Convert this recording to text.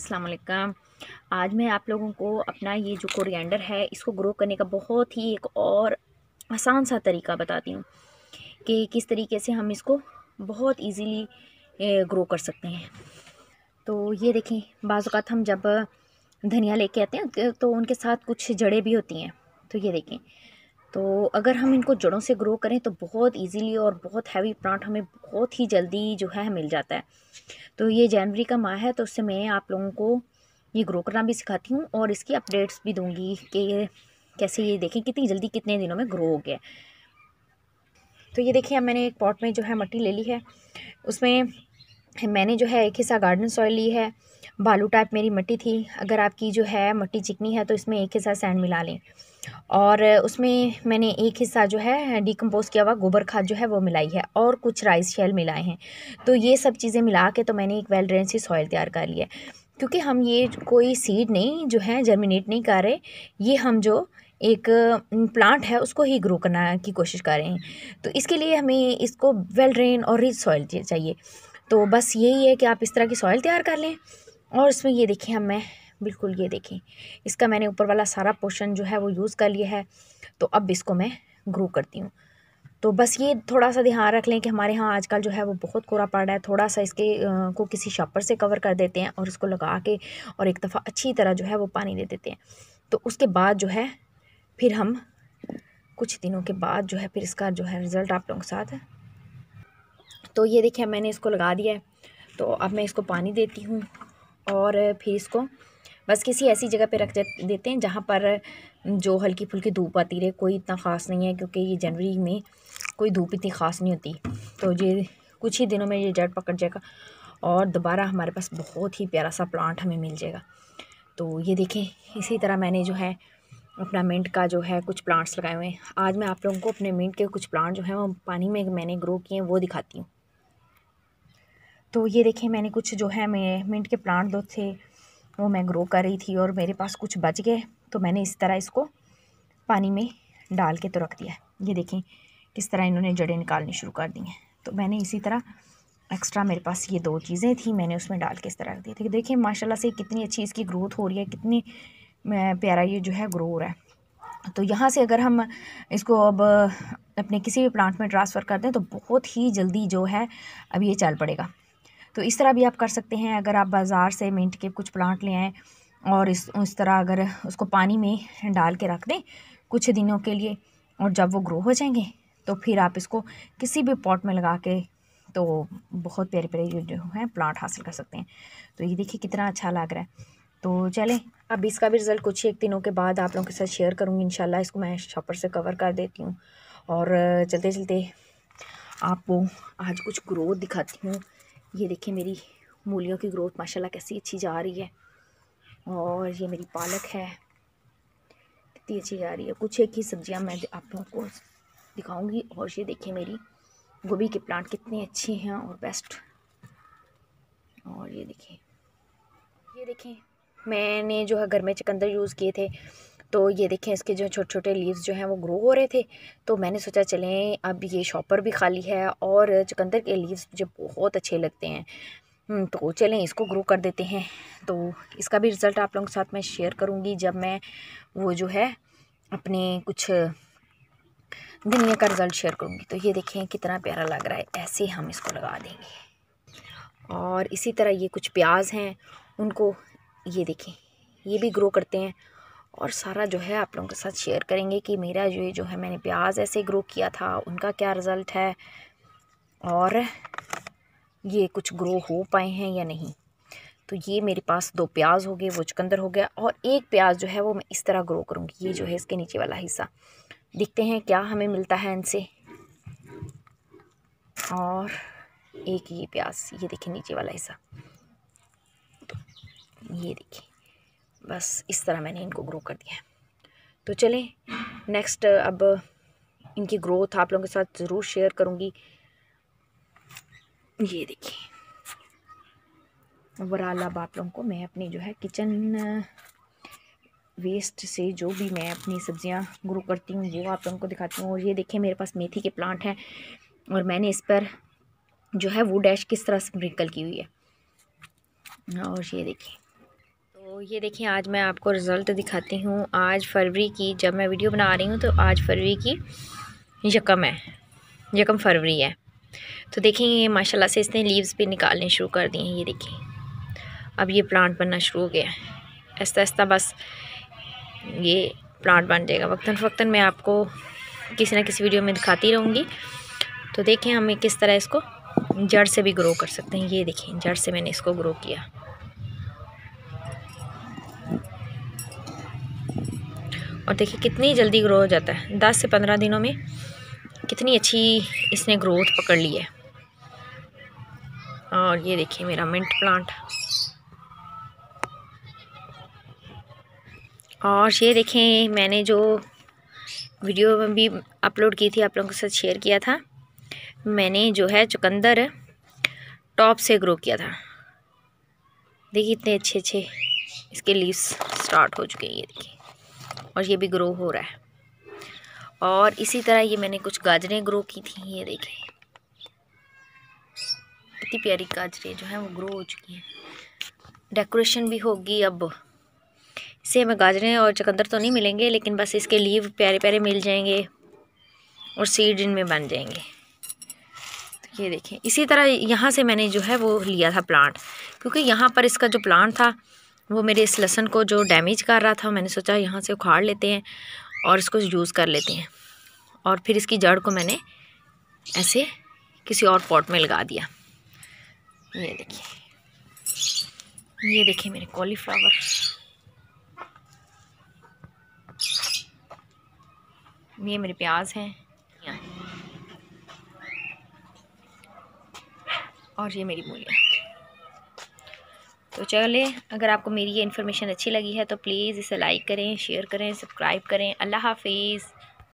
अस्सलाम वालेकुम। आज मैं आप लोगों को अपना ये जो कोरिएंडर है, इसको ग्रो करने का बहुत ही एक और आसान सा तरीका बताती हूँ कि किस तरीके से हम इसको बहुत इजीली ग्रो कर सकते हैं। तो ये देखें बाज़ात हम जब धनिया लेके आते हैं तो उनके साथ कुछ जड़ें भी होती हैं। तो ये देखें तो अगर हम इनको जड़ों से ग्रो करें तो बहुत इजीली और बहुत हैवी प्लांट हमें बहुत ही जल्दी जो है मिल जाता है। तो ये जनवरी का माह है तो उससे मैं आप लोगों को ये ग्रो करना भी सिखाती हूँ और इसकी अपडेट्स भी दूँगी कि ये कैसे ये देखें कितनी जल्दी कितने दिनों में ग्रो हो गया तो ये देखिए मैंने एक पॉट में जो है मट्टी ले ली है। उसमें मैंने जो है एक हिस्सा गार्डन सॉइल ली है। बालू टाइप मेरी मट्टी थी। अगर आपकी जो है मट्टी चिकनी है तो इसमें एक हिस्सा सैंड मिला लें। और उसमें मैंने एक हिस्सा जो है डिकम्पोज किया हुआ गोबर खाद जो है वो मिलाई है और कुछ राइस शेल मिलाए हैं। तो ये सब चीज़ें मिला के तो मैंने एक वेल ड्रेन सी सॉइल तैयार कर लिया क्योंकि हम ये कोई सीड नहीं जो है जर्मिनेट नहीं कर रहे, ये हम जो एक प्लांट है, उसको ही ग्रो करना की कोशिश कर रहे हैं। तो इसके लिए हमें इसको वेल ड्रेन और रिच सॉइल चाहिए। तो बस यही है कि आप इस तरह की सॉइल तैयार कर लें। और इसमें ये देखें हम, मैं बिल्कुल ये देखें, इसका मैंने ऊपर वाला सारा पोर्शन जो है वो यूज़ कर लिया है तो अब इसको मैं ग्रो करती हूँ। तो बस ये थोड़ा सा ध्यान रख लें कि हमारे यहाँ आजकल जो है वो बहुत कोरा पड़ रहा है थोड़ा सा इसके को किसी शॉपर से कवर कर देते हैं और इसको लगा के और एक दफ़ा अच्छी तरह जो है वो पानी दे देते हैं। तो उसके बाद जो है, फिर हम कुछ दिनों के बाद जो है, फिर इसका जो है रिज़ल्ट आप लोगों के साथ। तो ये देखिए मैंने इसको लगा दिया है तो अब मैं इसको पानी देती हूँ। और फिर इसको बस किसी ऐसी जगह पे रख देते हैं जहाँ पर जो हल्की फुल्की धूप आती रहे। कोई इतना ख़ास नहीं है क्योंकि ये जनवरी में कोई धूप इतनी ख़ास नहीं होती। तो ये कुछ ही दिनों में ये जड़ पकड़ जाएगा और दोबारा हमारे पास बहुत ही प्यारा सा प्लांट हमें मिल जाएगा। तो ये देखें, इसी तरह मैंने जो है अपना मिंट का जो है कुछ प्लांट्स लगाए हुए हैं। आज मैं आप लोगों को अपने मिंट के कुछ प्लांट जो हैं वो पानी में मैंने ग्रो किए हैं, वो दिखाती हूँ। तो ये देखें, मैंने कुछ जो है, मैं मिंट के प्लांट दो थे, वो मैं ग्रो कर रही थी और मेरे पास कुछ बच गए तो मैंने इस तरह इसको पानी में डाल के तो रख दिया ये देखें, किस तरह इन्होंने जड़ें निकालनी शुरू कर दी हैं। तो मैंने इसी तरह एक्स्ट्रा मेरे पास ये दो चीज़ें थी, मैंने उसमें डाल के इस तरह रख दी थी देखिए माशाल्लाह से कितनी अच्छी इसकी ग्रोथ हो रही है, कितनी प्यारा ये जो है ग्रो हो रहा है। तो यहाँ से अगर हम इसको अब अपने किसी भी प्लांट में ट्रांसफ़र कर दें तो बहुत ही जल्दी जो है, अब ये चल पड़ेगा। तो इस तरह भी आप कर सकते हैं, अगर आप बाज़ार से मिंट के कुछ प्लांट ले आएँ और इस इस तरह अगर उसको पानी में डाल के रख दें कुछ दिनों के लिए और जब वो ग्रो हो जाएँगे तो फिर आप इसको किसी भी पॉट में लगा के तो बहुत प्यारे प्यारे जो हैं प्लांट हासिल कर सकते हैं। तो ये देखिए कितना अच्छा लग रहा है। तो चलें, अब इसका भी रिज़ल्ट कुछ एक दिनों के बाद आप लोगों के साथ शेयर करूँगी, इंशाल्लाह इसको मैं शॉपर से कवर कर देती हूँ। और चलते चलते आपको आज कुछ ग्रोथ दिखाती हूँ। ये देखिए मेरी मूलियों की ग्रोथ माशाल्लाह कैसी अच्छी जा रही है। और ये मेरी पालक है, कितनी अच्छी जा रही है। कुछ एक ही सब्ज़ियाँ मैं आप लोगों को दिखाऊँगी। और ये देखिए मेरी गोभी के प्लांट कितने अच्छे हैं और बेस्ट और ये देखिए, ये देखें मैंने जो है घर में चकंदर यूज़ किए थे तो ये देखें इसके जो छोटे छोटे लीव्स जो हैं वो ग्रो हो रहे थे। तो मैंने सोचा चलें अब ये शॉपर भी खाली है और चुकंदर के लीव्स मुझे बहुत अच्छे लगते हैं। हम्म, तो चलें इसको ग्रो कर देते हैं। तो इसका भी रिज़ल्ट आप लोगों के साथ मैं शेयर करूँगी जब मैं वो जो है अपने कुछ दुनिया का रिज़ल्ट शेयर करूँगी। तो ये देखें कितना प्यारा लग रहा है। ऐसे हम इसको लगा देंगे। और इसी तरह ये कुछ प्याज हैं उनको ये देखें ये भी ग्रो करते हैं। और सारा जो है आप लोगों के साथ शेयर करेंगे कि मेरा जो जो है मैंने प्याज ऐसे ग्रो किया था, उनका क्या रिज़ल्ट है? और ये कुछ ग्रो हो पाए हैं या नहीं? तो ये मेरे पास दो प्याज हो गए, वो चुकंदर हो गया और एक प्याज जो है वो मैं इस तरह ग्रो करूँगी। ये जो है इसके नीचे वाला हिस्सा। देखते हैं क्या हमें मिलता है इनसे। और एक ये प्याज, ये देखिए नीचे वाला हिस्सा। तो ये देखिए। बस इस तरह मैंने इनको ग्रो कर दिया है। तो चलें नेक्स्ट अब इनकी ग्रोथ आप लोगों के साथ ज़रूर शेयर करूँगी। ये देखिए ओवरऑल अब आप लोगों को मैं अपनी जो है किचन वेस्ट से जो भी मैं अपनी सब्ज़ियाँ ग्रो करती हूँ, वो आप लोगों को दिखाती हूँ। और ये देखिए, मेरे पास मेथी के प्लांट हैं और मैंने इस पर जो है वो डैश किस तरह स्प्रिंकल की हुई है। और ये देखिए तो ये देखिए, आज मैं आपको रिज़ल्ट दिखाती हूँ। आज फरवरी की जब मैं वीडियो बना रही हूँ तो आज फरवरी की यकम है। यकम फरवरी है। तो देखें ये माशाल्लाह से इसने लीव्स भी निकालने शुरू कर दिए हैं, ये देखिए। अब ये प्लांट बनना शुरू हो गया है। आहिस्ता आहिस्ता बस ये प्लांट बन जाएगा। वक्ता फ़क्ता मैं आपको किसी ना किसी वीडियो में दिखाती रहूँगी। तो देखें हमें किस तरह इसको जड़ से भी ग्रो कर सकते हैं। ये देखें जड़ से मैंने इसको ग्रो किया। और देखिए कितनी जल्दी ग्रो हो जाता है। दस से पंद्रह दिनों में कितनी अच्छी इसने ग्रोथ पकड़ ली है। और ये देखिए मेरा मिंट प्लांट और ये देखें, मैंने जो वीडियो में भी अपलोड की थी, आप लोगों के साथ शेयर किया था, मैंने जो है चुकंदर टॉप से ग्रो किया था। देखिए इतने अच्छे अच्छे इसके लीव्स स्टार्ट हो चुके हैं, ये देखिए। और ये भी ग्रो हो रहा है। और इसी तरह ये मैंने कुछ गाजरें ग्रो की थी, ये देखें। कितनी प्यारी गाजरें जो हैं, वो ग्रो हो चुकी हैं। डेकोरेशन भी होगी अब। इससे हमें गाजरें और चकंदर तो नहीं मिलेंगे, लेकिन बस इसके लीव प्यारे प्यारे मिल जाएँगे और सीड इनमें बन जाएँगे। तो ये देखें, इसी तरह यहाँ से मैंने जो है वो लिया था प्लांट क्योंकि यहाँ पर इसका जो प्लांट था वो मेरे इस लहसन को जो डैमेज कर रहा था, मैंने सोचा यहाँ से उखाड़ लेते हैं और इसको यूज़ कर लेते हैं। और फिर इसकी जड़ को मैंने ऐसे किसी और पॉट में लगा दिया। ये देखिए। ये देखिए मेरे कॉलीफ्लावर ये मेरे प्याज हैं। और ये मेरी मूलियाँ। तो चले अगर आपको मेरी ये इन्फॉर्मेशन अच्छी लगी है तो प्लीज़ इसे लाइक करें शेयर करें सब्सक्राइब करें। अल्लाह हाफिज़।